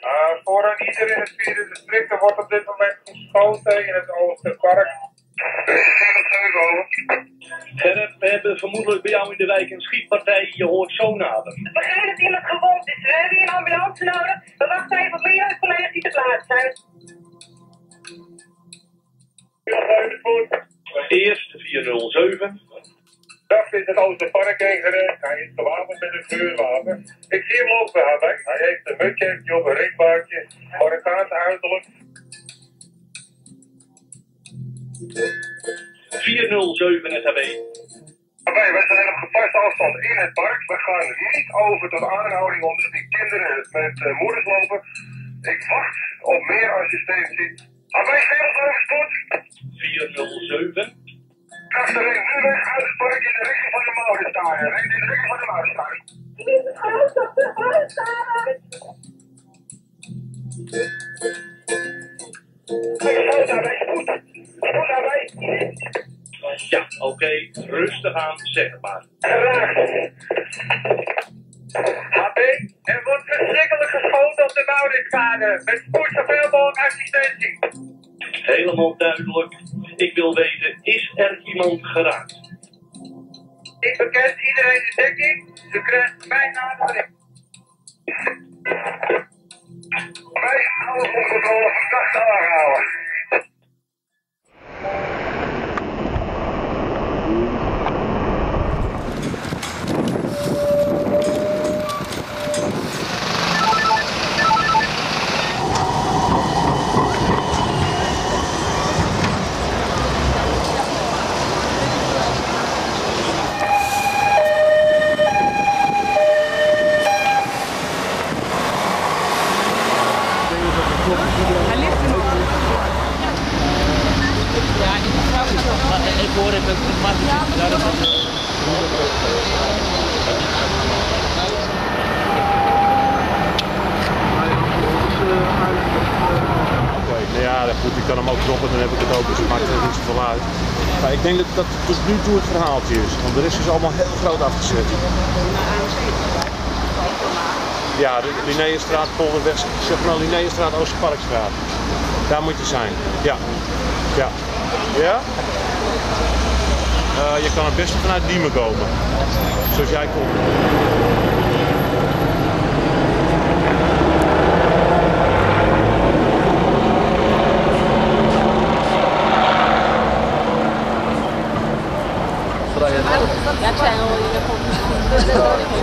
Uh, voor en ieder in het vierde district er wordt op dit moment geschoten in het Oosterpark. Gerrit, we hebben vermoedelijk bij jou in de wijk een schietpartij. Je hoort zo nader. We begrijpen dat iemand gewond is. We hebben hier een ambulance nodig. Ik zie hem lopen, Habek. Hij heeft een mutsje op een ringbaardje. Marokkaans uiterlijk. 407 SHB. Waarbij, wij zijn op gepaste afstand in het park. We gaan niet over tot aanhouding omdat die kinderen met uh, moeders lopen. Ik wacht op meer assistentie. Waarbij, veel overspoed. 407. Krachten ren nu weg uit het park in de richting van de. Ren in de richting van de Moudenstaren. Ja, oké. Rustig aan, zeg het maar. Geraakt. HB, er wordt verschrikkelijk geschoten op de Mauritskade. Met spoed zoveel mogelijk assistentie. Helemaal duidelijk. Ik wil weten, is er iemand geraakt? Ik bekend iedereen de dekking. Ze krijgt mijn nadering. Wij houden onder controle verdachte aanhouden. Hij ligt er nog. Ja, ik hoor het. Maar ja, dat is Ja, dat goed, ik kan hem ook droppen, dan heb ik het ook, dus het maakt er niet zoveel uit. Maar ik denk dat dat tot nu toe het verhaaltje is, want rest is allemaal heel groot afgezet. Ja, de Linnéestraat, Polderweg, zeg maar Linnéestraat, Oosterparkstraat. Daar moet je zijn, ja. Ja? Ja? Eh, je kan het beste vanuit Diemen komen, zoals jij komt. Ja, ik zei al, je komt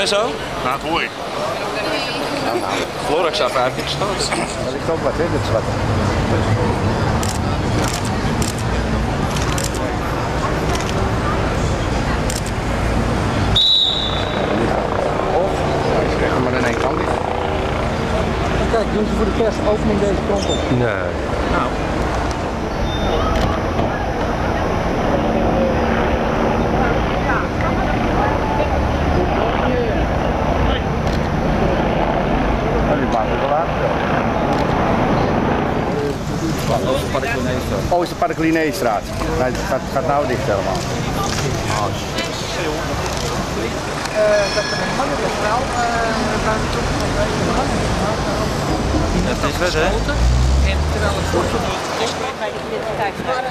Is het net zo? Nou, dat hoor ik. Florex af heeft niet geschoten. Dat ligt ook wat in het zwart. Of, hij is maar in één kant liggen. Kijk, doen ze voor de kerstopening deze kant op. Nee. Nou. Oh, is de Park Linnéestraat. Nee, het gaat, gaat nou dicht helemaal. Dat is hè? En terwijl het wordt bij de identiteitsvraag.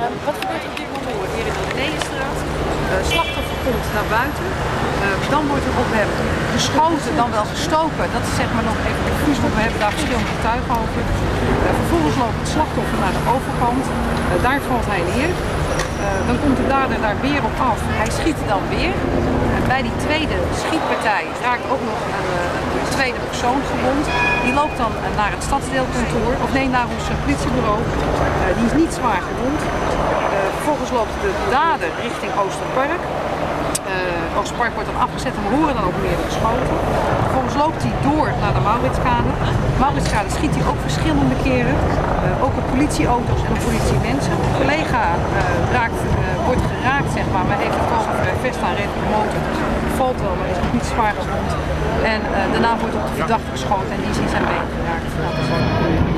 Ehm, wat gebeurt er op dit moment hier in de Linnéestraat? Komt naar buiten. Uh, dan wordt er op hem geschoten, dan wel gestoken. Dat is zeg maar nog even diffuus, want we hebben daar verschillende getuigen over. Uh, vervolgens loopt het slachtoffer naar de overkant. daar valt hij neer. dan komt de dader daar weer op af. Hij schiet dan weer. bij die tweede schietpartij raakt ook nog een, een tweede persoon gewond. Die loopt dan naar het stadsdeelkantoor, of nee, naar ons politiebureau. die is niet zwaar gewond. vervolgens loopt de dader richting Oosterpark. Uh, Oosterpark wordt dan afgezet en we horen dan ook meerdere schoten. Vervolgens loopt hij door naar de Mauritskade. Mauritskade schiet hij ook verschillende keren. Uh, ook op politieauto's en op politiemensen. Een collega uh, raakt, wordt geraakt zeg maar. Maar heeft het uh, vest aan de motor. Dus valt wel, maar is ook niet zwaar gewond. En daarna wordt op de verdachte geschoten en die is in zijn been geraakt. Nou,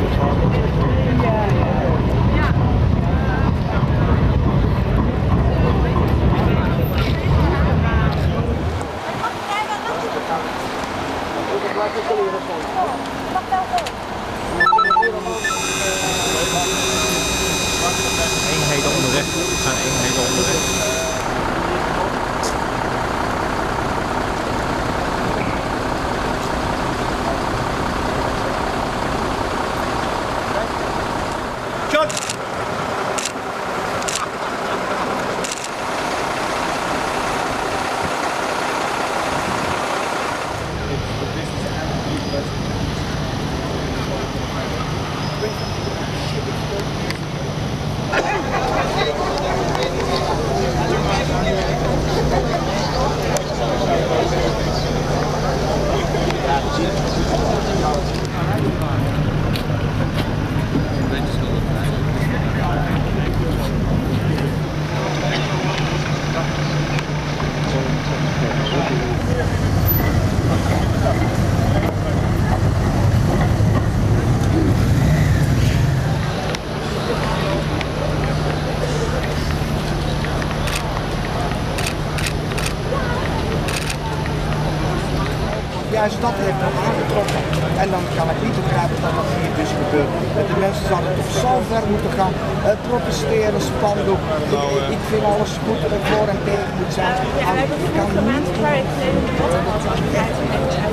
Juist dat heeft me aangetrokken. En dan kan ik niet begrijpen dat dat hier dus gebeurt. De mensen zouden toch zo ver moeten gaan uh, protesteren, spandoek. Ik, ik, ik vind alles goed dat er voor en tegen moet zijn. Ja, we hebben kan een maand een paar geleden een wat uit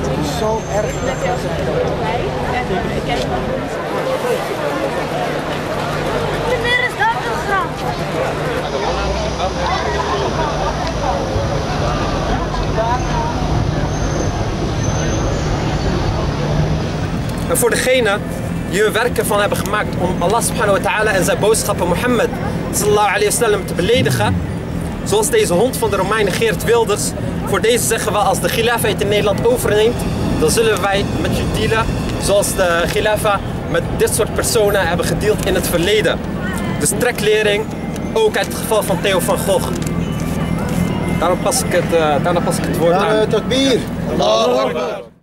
Het is zo erg. Met heel veel bij. En ik ken het wel goed. Wanneer is dat gegaan? En voor degene die er werken van hebben gemaakt om Allah subhanahu wa ta'ala en zijn boodschappen Mohammed sallallahu alayhi wasallam te beledigen. Zoals deze hond van de Romeinen Geert Wilders. Voor deze zeggen we als de Gilafeit in Nederland overneemt, dan zullen wij met je dealen zoals de Gilafa met dit soort personen hebben gedeeld in het verleden. Dus treklering, ook uit het geval van Theo van Gogh. Daarom pas ik het, uh, daarom pas ik het woord aan. Takbir! Allahu Akbar!